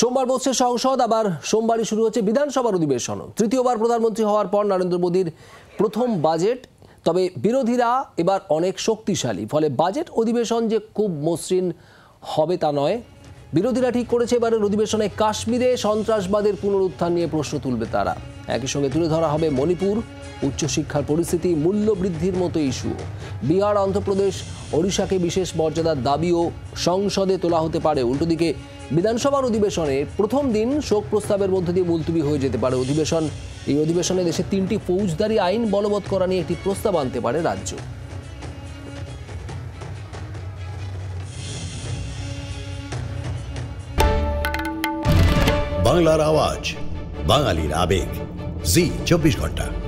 সোমবার বসছে সংসদ, আবার সোমবারই শুরু হচ্ছে বিধানসভার অধিবেশন। তৃতীয়বার প্রধানমন্ত্রী হওয়ার পর নরেন্দ্র মোদীর প্রথম বাজেট। তবে বিরোধীরা এবার অনেক শক্তিশালী, ফলে বাজেট অধিবেশন যে খুব মসৃণ হবে তা নয়। বিরোধীরা ঠিক করেছে এবারের অধিবেশনে কাশ্মীরে সন্ত্রাসবাদের পুনরুত্থান নিয়ে প্রশ্ন তুলবে তারা। একই সঙ্গে তুলে ধরা হবে মণিপুর। উচ্চশিক্ষার পরিস্থিতি মূল্য বৃদ্ধির মতো ইস্যু। বিহার, অন্ধ্রপ্রদেশ, ওড়িশাকে বিশেষ মর্যাদার দাবিও সংসদে তোলা হতে পারে। উল্টোদিকে, বিধানসভার অধিবেশনে প্রথম দিন শোক প্রস্তাবের মধ্য দিয়ে মুলতুবি হয়ে যেতে পারে অধিবেশন। এই অধিবেশনে দেশে তিনটি ফৌজদারি আইন বলবৎ করা নিয়ে একটি প্রস্তাব আনতে পারে রাজ্য। বাংলার আওয়াজ বাঙালির আবেগ। জি চব্বিশ ঘণ্টা।